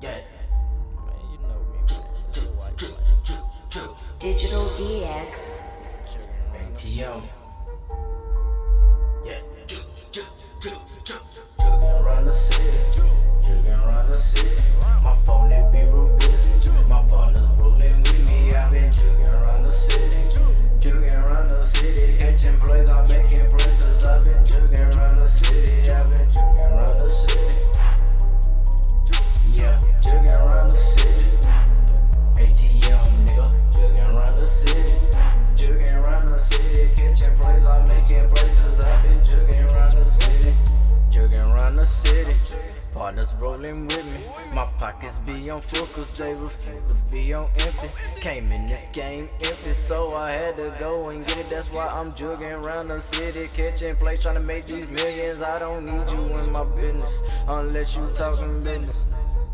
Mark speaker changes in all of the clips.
Speaker 1: Yeah. Man, you know me, man. Little white boy.
Speaker 2: Digital DX.
Speaker 1: ATM. Partners rolling with me. My pockets be on full, cause they refuse to be on empty. Came in this game empty, so I had to go and get it. That's why I'm jugging around the city, catching plays, trying to make these millions. I don't need you in my business, unless you talking business.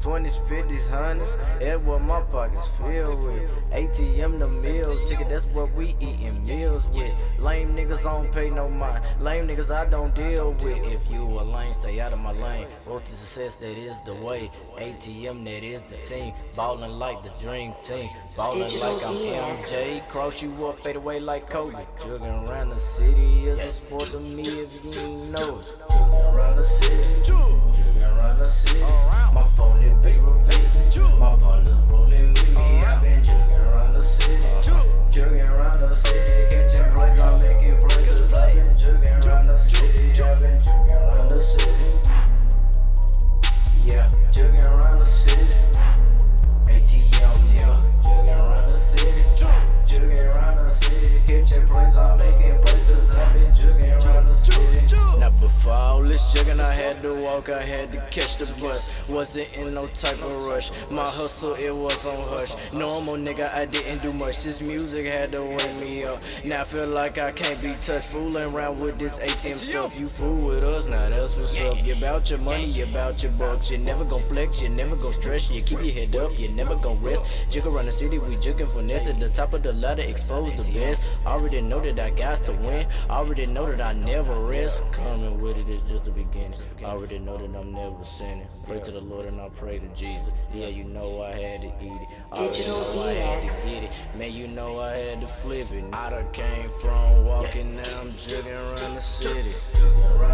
Speaker 1: 20s, 50s, 100s, that's what my pockets filled with. ATM the meal ticket, that's what we eating meals with. Lame niggas don't pay no mind, lame niggas I don't deal with. If you a lame, stay out of my lane. Road to success, that is the way. ATM, that is the team. Ballin' like the dream team. Ballin' like I'm MJ. Cross you up, fade away like Kobe. Jugging around the city is a sport to me if you ain't know it. Jugging around the city. Jugging around the city. Yeah, around the city. Jugging, I had to walk, I had to catch the bus. Wasn't in no type of rush. My hustle, it was on hush. Normal nigga, I didn't do much. This music had to wake me up. Now I feel like I can't be touched. Fooling around with this ATM stuff. You fool with us, now that's what's up. You about your money, you about your bucks. You never gon' flex, you never gon' stress. You keep your head up, you never gon' rest. Jig around the city, we jigging finesse. At the top of the ladder, expose the best. Already know that I got to win. Already know that I never rest. Coming with it is just the beginning. Already know that I'm never sinning. Pray to the Lord and I pray to Jesus. Yeah, you know I had to eat it. Already
Speaker 2: Digital
Speaker 1: know I had to
Speaker 2: DX.
Speaker 1: get it. Man, you know I had to flip it. I done came from walking, now I'm jugging around the city. Jugging around the city. Jugging